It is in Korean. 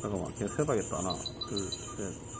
잠깐만 계속 해봐야겠다 하나. 둘 셋.